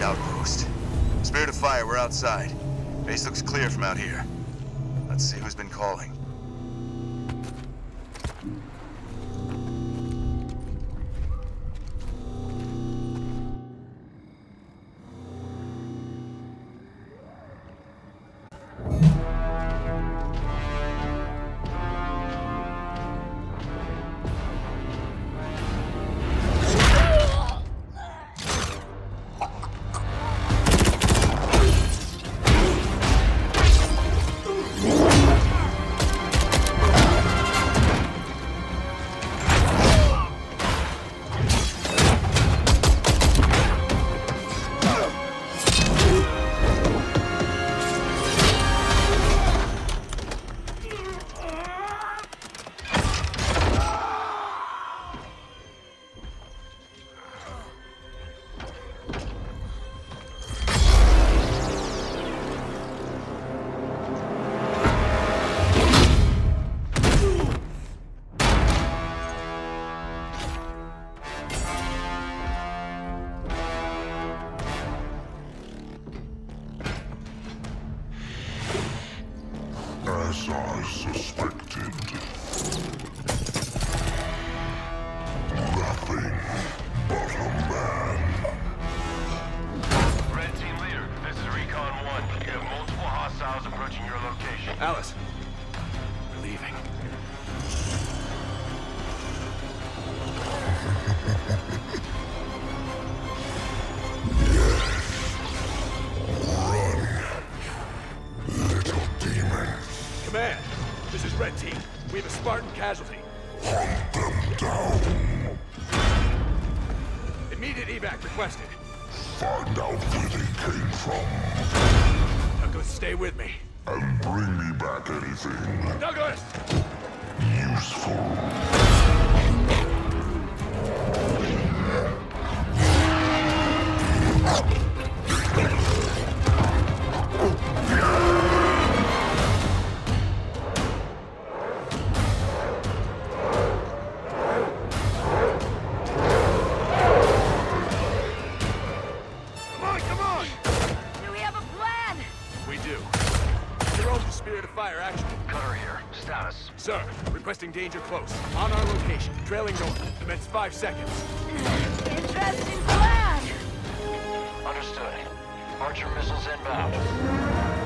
Outpost. Spirit of Fire, we're outside. Base looks clear from out here. Let's see who's been calling. As I suspected. Nothing but a man. Red Team Leader, this is Recon 1. You have multiple hostiles approaching your location. Alice. We're leaving. Command, this is Red Team. We have a Spartan casualty. Hunt them down. Immediate evac requested. Find out where they came from. Douglas, stay with me. And bring me back anything Douglas! useful. Your own spirit of fire action. Cutter here. Status. Sir, requesting danger close. On our location, trailing north. Commence five seconds. Interesting plan. Understood. Archer missiles inbound.